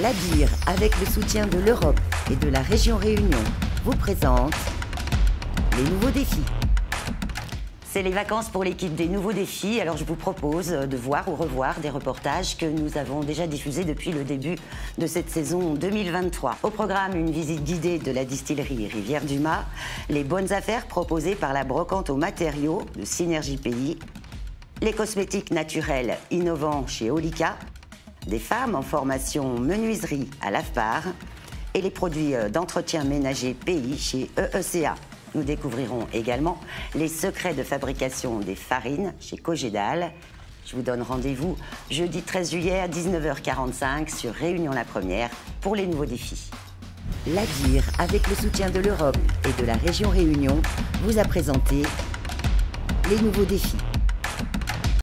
La DIR, avec le soutien de l'Europe et de la région Réunion, vous présente les nouveaux défis. C'est les vacances pour l'équipe des nouveaux défis, alors je vous propose de voir ou revoir des reportages que nous avons déjà diffusés depuis le début de cette saison 2023. Au programme, une visite guidée de la distillerie Rivière du Mât, les bonnes affaires proposées par la brocante aux matériaux de Synergie Pays, les cosmétiques naturels innovants chez Olika, des femmes en formation menuiserie à l'AFPAR et les produits d'entretien ménager pays chez EECA. Nous découvrirons également les secrets de fabrication des farines chez Cogédal. Je vous donne rendez-vous jeudi 13 juillet à 19h45 sur Réunion la Première pour les nouveaux défis. La DIR, avec le soutien de l'Europe et de la région Réunion, vous a présenté les nouveaux défis.